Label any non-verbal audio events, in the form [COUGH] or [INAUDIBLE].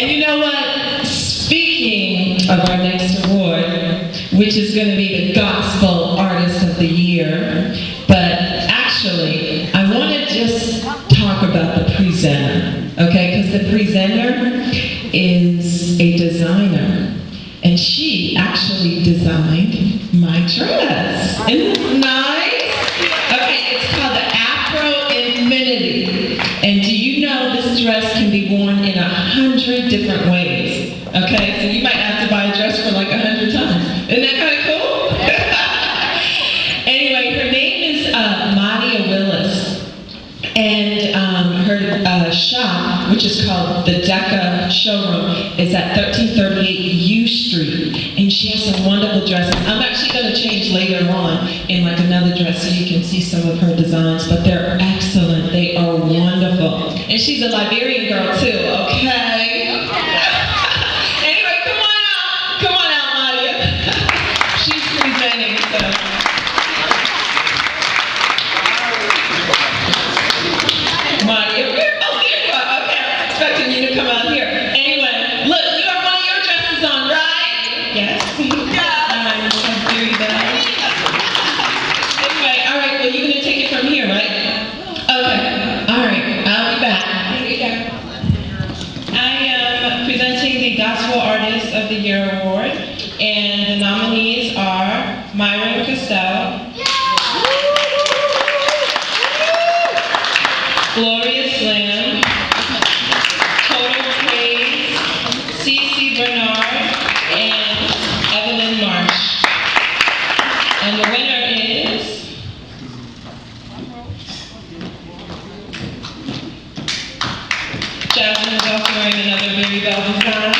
And you know what? Speaking of our next award, which is going to be the Gospel Artist of the Year, but actually, I want to just talk about the presenter, okay? Because the presenter is a designer, and she actually designed my dress. Isn't this nice? Okay, it's called the Afro Infinity. And do you know this dress can be worn in a hundred different ways? Okay, so you might have to buy a dress for like a hundred times. Isn't that kind of cool? [LAUGHS] anyway, her name is uh, Madia Willis. And um, her uh, shop, which is called the Deca Showroom, is at 1338 U Street. And she has some wonderful dresses. I'm actually going to change later on in like another dress so you can see some of her designs, but they're excellent. They are wonderful. And she's a Liberian girl too, the Gospel Artist of the Year award, and the nominees are Gloria Slam, Total Praise, Cece Bernard, and Evelyn Marsh. And the winner is Jasmine is also wearing another Very Bell design.